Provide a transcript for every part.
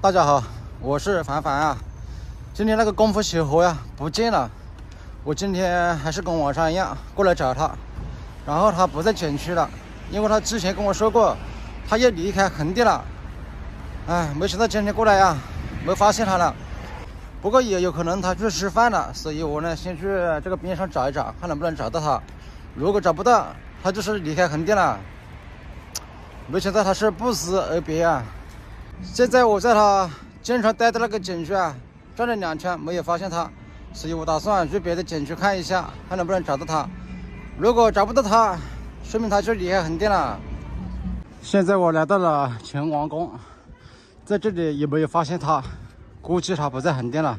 大家好，我是凡凡啊。今天那个功夫小伙呀不见了，我今天还是跟往常一样过来找他，然后他不在景区了，因为他之前跟我说过，他要离开横店了。哎，没想到今天过来呀，没发现他了。不过也有可能他去吃饭了，所以我呢先去这个边上找一找，看能不能找到他。如果找不到，他就是离开横店了。没想到他是不辞而别啊！现在我在他经常待的那个景区啊，转了两圈没有发现他，所以我打算去别的景区看一下，看能不能找到他。如果找不到他，说明他就离开横店了。现在我来到了秦王宫，在这里也没有发现他，估计他不在横店了。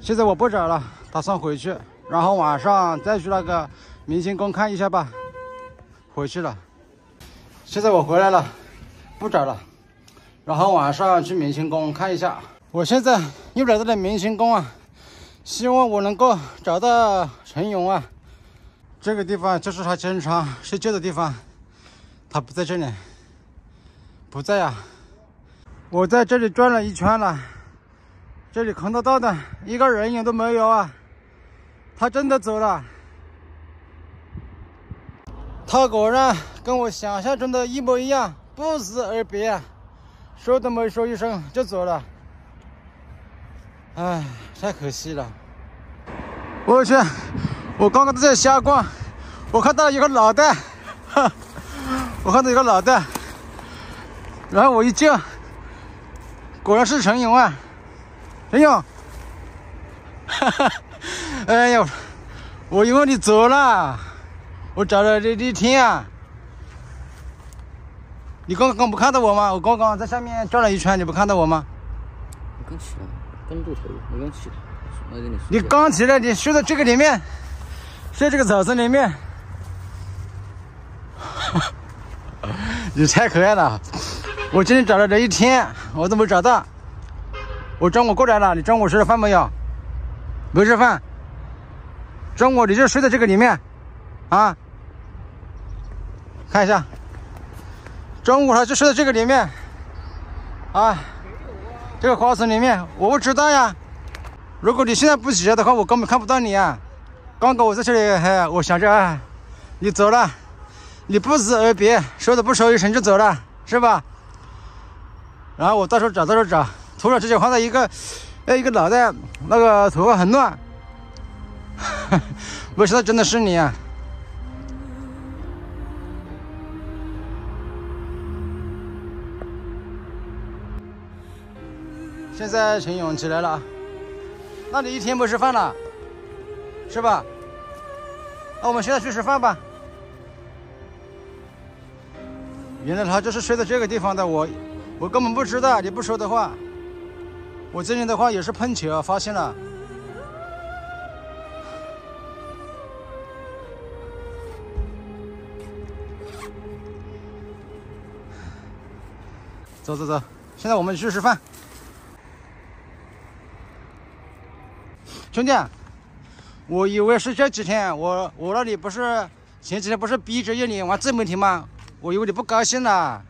现在我不找了，打算回去，然后晚上再去那个明星宫看一下吧。回去了。现在我回来了，不找了，然后晚上去明星宫看一下。我现在又来到了明星宫啊，希望我能够找到陈勇啊。这个地方就是他经常睡觉的地方，他不在这里，不在呀。我在这里转了一圈了，这里空荡荡的一个人影都没有啊，他真的走了。他果然跟我想象中的一模一样，不辞而别，说都没说一声就走了。唉，太可惜了。我去，我刚刚在瞎逛，我看到一个脑袋，哈，我看到一个脑袋，然后我一叫，果然是陈勇啊，陈勇，哈哈，哎呦，我以为你走了。我找了你一天啊！你刚刚不看到我吗？我刚刚在下面转了一圈，你不看到我吗？我刚起来，刚露头，我刚起来，我给你。你刚起来，你睡在这个里面，睡这个草丛里面。你太可爱了！我今天找了这一天，我都没找到。我中午过来了，你中午吃了饭没有？没吃饭。中午你就睡在这个里面。啊，看一下，中午他就睡在这个里面，啊，这个花丛里面，我不知道呀。如果你现在不起来的话，我根本看不到你啊。刚刚我在这里，哎，我想着啊，你走了，你不辞而别，说都不说一声就走了，是吧？然后我到处找，到处找，突然之间看到一个，哎，一个脑袋，那个头发很乱，没想到真的是你啊！现在陈勇起来了，那你一天不吃饭了，是吧？那我们现在去吃饭吧。原来他就是睡在这个地方的，我我根本不知道。你不说的话，我这边的话也是碰巧发现了。走走走，现在我们去吃饭。兄弟，我以为是这几天，我我那里不是前几天不是逼着要你玩自媒体吗？我以为你不高兴了。